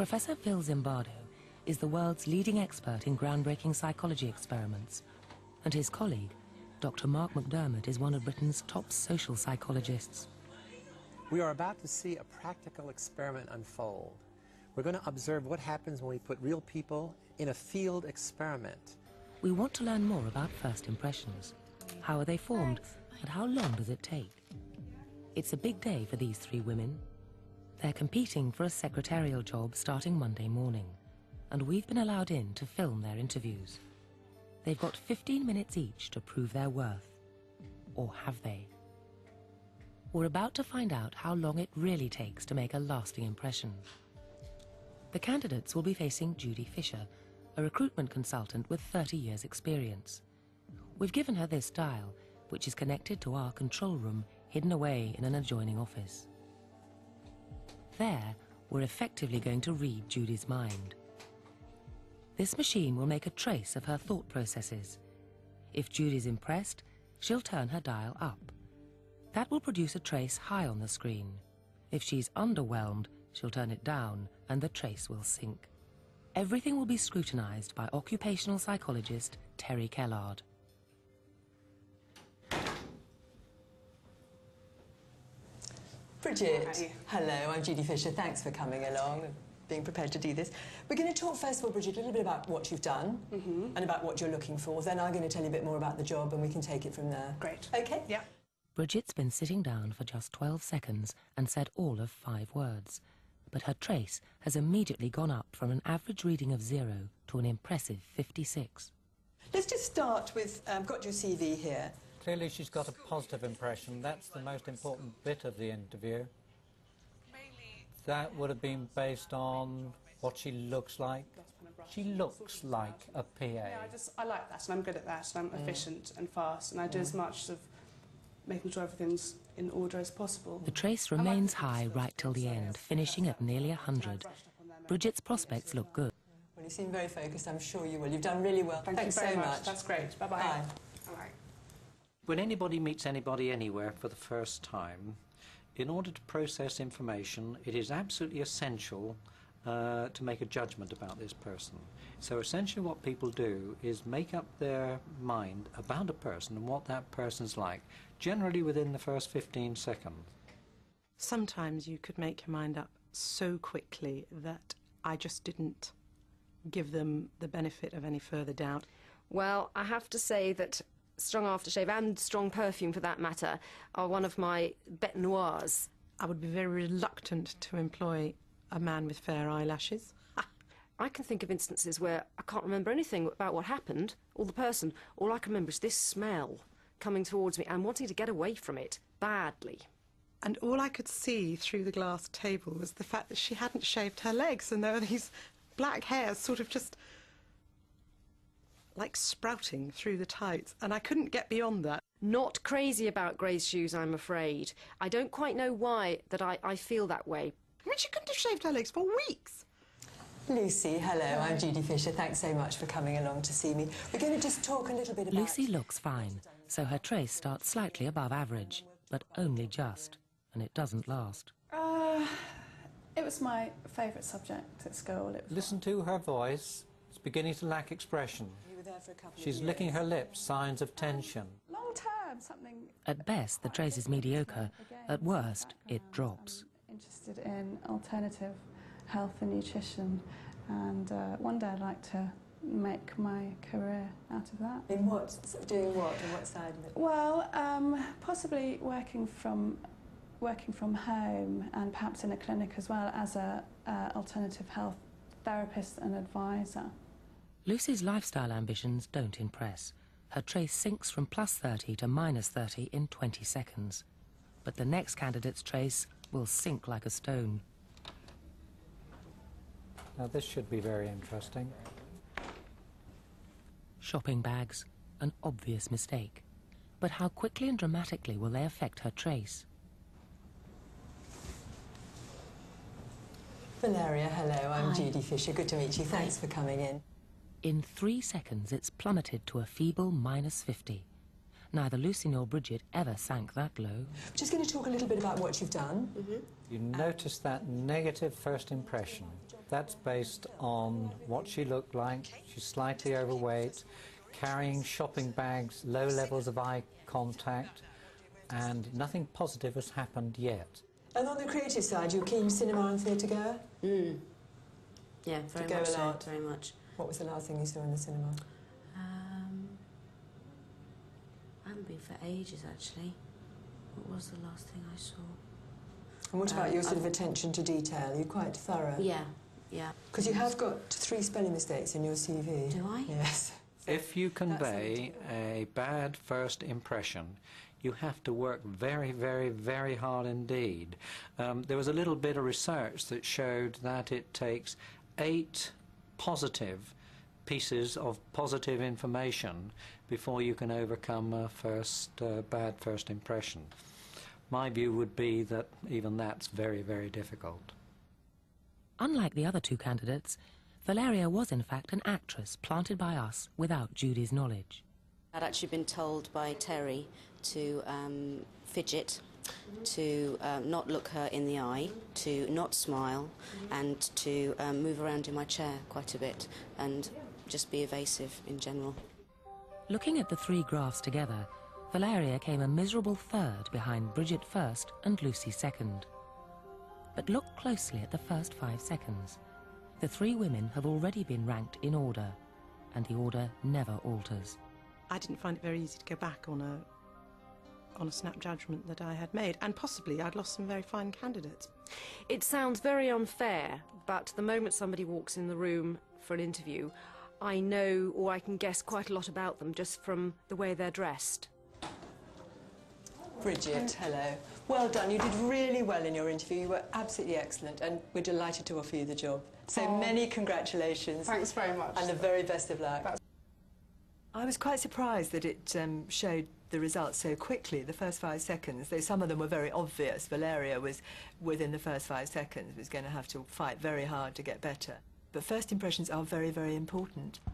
Professor Phil Zimbardo is the world's leading expert in groundbreaking psychology experiments, and his colleague, Dr. Mark McDermott, is one of Britain's top social psychologists. We are about to see a practical experiment unfold. We're going to observe what happens when we put real people in a field experiment. We want to learn more about first impressions. How are they formed, and how long does it take? It's a big day for these three women. They're competing for a secretarial job starting Monday morning, and we've been allowed in to film their interviews. They've got 15 minutes each to prove their worth. Or have they? We're about to find out how long it really takes to make a lasting impression. The candidates will be facing Judy Fisher, a recruitment consultant with 30 years' experience. We've given her this dial, which is connected to our control room hidden away in an adjoining office. There, we're effectively going to read Judy's mind. This machine will make a trace of her thought processes. If Judy's impressed, she'll turn her dial up. That will produce a trace high on the screen. If she's underwhelmed, she'll turn it down and the trace will sink. Everything will be scrutinized by occupational psychologist Terry Kellard. Bridget, hello, I'm Judy Fisher. Thanks for coming along and being prepared to do this. We're going to talk first of all, Bridget, a little bit about what you've done and about what you're looking for. Then I'm going to tell you a bit more about the job and we can take it from there. Great. Okay? Yeah. Bridget's been sitting down for just 12 seconds and said all of five words. But her trace has immediately gone up from an average reading of zero to an impressive 56. Let's just start with, um, got your CV here. Clearly, she's got a positive impression. That's the most important bit of the interview. That would have been based on what she looks like. She looks like a PA. Yeah, I just I like that, and I'm good at that, and I'm mm. efficient and fast, and I do mm. as much of making sure everything's in order as possible. The trace remains high right till the end, finishing at nearly 100. Bridget's prospects look good. Well, you seem very focused. I'm sure you will. You've done really well. Thank Thanks you very so much. much. That's great. Bye bye. Bye. All right. When anybody meets anybody anywhere for the first time, in order to process information, it is absolutely essential uh, to make a judgment about this person. So essentially what people do is make up their mind about a person and what that person's like, generally within the first 15 seconds. Sometimes you could make your mind up so quickly that I just didn't give them the benefit of any further doubt. Well, I have to say that strong aftershave and strong perfume for that matter are one of my bete noirs. I would be very reluctant to employ a man with fair eyelashes. I can think of instances where I can't remember anything about what happened or the person. All I can remember is this smell coming towards me and wanting to get away from it badly. And all I could see through the glass table was the fact that she hadn't shaved her legs and there were these black hairs sort of just like sprouting through the tights. And I couldn't get beyond that. Not crazy about Gray's shoes, I'm afraid. I don't quite know why that I, I feel that way. I mean, she couldn't have shaved her legs for weeks. Lucy, hello. I'm Judy Fisher. Thanks so much for coming along to see me. We're going to just talk a little bit about... Lucy looks fine, so her trace starts slightly above average, but only just, and it doesn't last. Uh, it was my favourite subject at school. It was Listen to her voice. It's beginning to lack expression. You were there for a couple She's years. licking her lips, signs of tension. long term, something. At best, the trace is mediocre. At worst, it drops. Interested in alternative health and nutrition, and uh, one day I'd like to make my career out of that. In what? Doing what? On what side of it? Well, um, possibly working from working from home and perhaps in a clinic as well as a uh, alternative health therapist and advisor. Lucy's lifestyle ambitions don't impress. Her trace sinks from plus 30 to minus 30 in 20 seconds. But the next candidate's trace will sink like a stone. Now, this should be very interesting. Shopping bags, an obvious mistake. But how quickly and dramatically will they affect her trace? Valeria, hello. I'm Judy Fisher. Good to meet you. Thanks for coming in. In three seconds, it's plummeted to a feeble minus 50. Neither Lucy nor Bridget ever sank that low. Just going to talk a little bit about what you've done. You notice that negative first impression. That's based on what she looked like. She's slightly overweight, carrying shopping bags, low levels of eye contact, and nothing positive has happened yet. And on the creative side, you're keen cinema and theatre goer? Mm. Yeah, very go much a so. lot. Very much. What was the last thing you saw in the cinema? Um, I haven't been for ages actually. What was the last thing I saw? And what about Um, your sort of I've- attention to detail? You're quite thorough. Yeah, yeah. Because you have got three spelling mistakes in your CV. Do I? Yes. If you convey a bad first impression, you have to work very, very, very hard indeed. Um, there was a little bit of research that showed that it takes eight positive pieces of positive information before you can overcome a first uh, bad first impression. My view would be that even that's very, very difficult. Unlike the other two candidates, Valeria was in fact an actress planted by us without Judy's knowledge. I'd actually been told by Terry to um, fidget, to um, not look her in the eye, to not smile, and to um, move around in my chair quite a bit, and just be evasive in general. Looking at the three graphs together, Valeria came a miserable third behind Bridget first and Lucy second. But look closely at the first five seconds. The three women have already been ranked in order, and the order never alters. I didn't find it very easy to go back on a on a snap judgment that I had made, and possibly I'd lost some very fine candidates. It sounds very unfair, but the moment somebody walks in the room for an interview, I know or I can guess quite a lot about them just from the way they're dressed. Bridget, hello. Well done. You did really well in your interview. You were absolutely excellent, and we're delighted to offer you the job. So Oh. many congratulations. Thanks very much. And the very best of luck. That's- I was quite surprised that it um, showed the results so quickly, the first five seconds, though some of them were very obvious. Valeria was, within the first five seconds, was going to have to fight very hard to get better. But first impressions are very, very important.